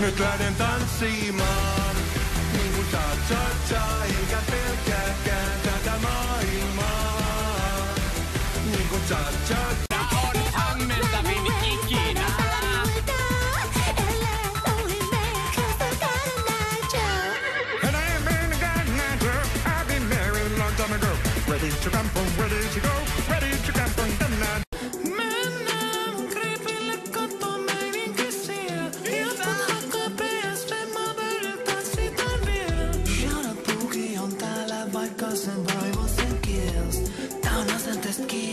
Nyt lähden tanssimaan, niin kuin cha cha cha, enkä pelkääkään tätä maailmaa. Niin kuin cha cha cha. on hämmentävin ikinä. And I ain't been a guy, I've been married a long time ago. Ready to come again.